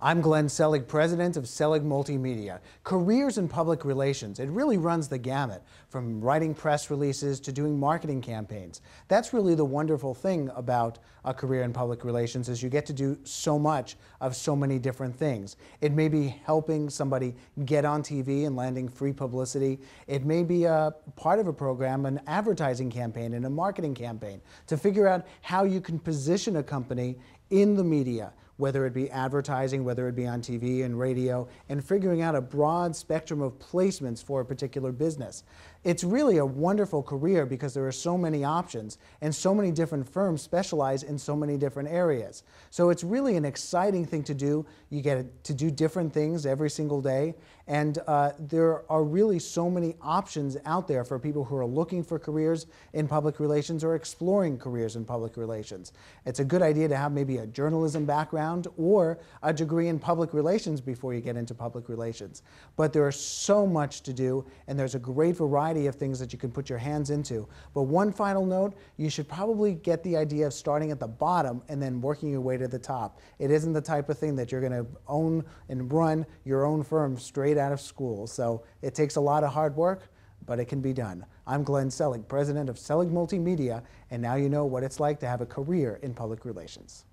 I'm Glenn Selig, president of Selig Multimedia. Careers in public relations, it really runs the gamut from writing press releases to doing marketing campaigns. That's really the wonderful thing about a career in public relations is you get to do so much of so many different things. It may be helping somebody get on TV and landing free publicity. It may be a part of a program, an advertising campaign and a marketing campaign to figure out how you can position a company in the media whether it be advertising, whether it be on TV and radio, and figuring out a broad spectrum of placements for a particular business. It's really a wonderful career because there are so many options and so many different firms specialize in so many different areas. So it's really an exciting thing to do. You get to do different things every single day and uh, there are really so many options out there for people who are looking for careers in public relations or exploring careers in public relations. It's a good idea to have maybe a journalism background or a degree in public relations before you get into public relations. But there is so much to do and there's a great variety of things that you can put your hands into. But one final note, you should probably get the idea of starting at the bottom and then working your way to the top. It isn't the type of thing that you're going to own and run your own firm straight out of school. So it takes a lot of hard work, but it can be done. I'm Glenn Selig, president of Selig Multimedia, and now you know what it's like to have a career in public relations.